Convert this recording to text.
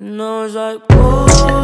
And I was like, oh.